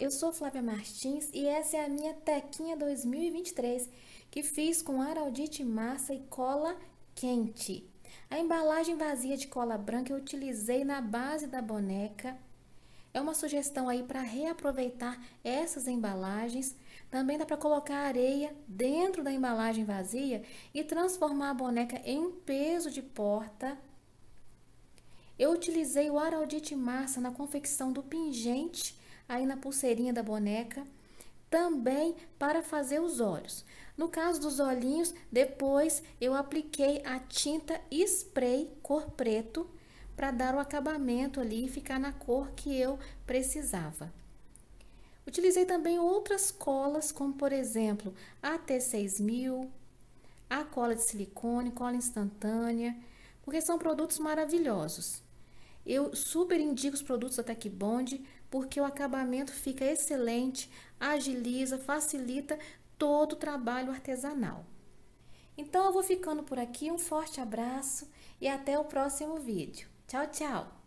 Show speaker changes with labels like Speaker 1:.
Speaker 1: eu sou Flávia Martins e essa é a minha Tequinha 2023 que fiz com araldite massa e cola quente. A embalagem vazia de cola branca eu utilizei na base da boneca. É uma sugestão aí para reaproveitar essas embalagens. Também dá para colocar areia dentro da embalagem vazia e transformar a boneca em um peso de porta. Eu utilizei o araldite massa na confecção do pingente aí na pulseirinha da boneca, também para fazer os olhos. No caso dos olhinhos, depois eu apliquei a tinta spray cor preto para dar o acabamento ali e ficar na cor que eu precisava. Utilizei também outras colas, como por exemplo a T6000, a cola de silicone, cola instantânea, porque são produtos maravilhosos. Eu super indico os produtos da Tech Bond porque o acabamento fica excelente, agiliza, facilita todo o trabalho artesanal. Então eu vou ficando por aqui, um forte abraço e até o próximo vídeo. Tchau, tchau!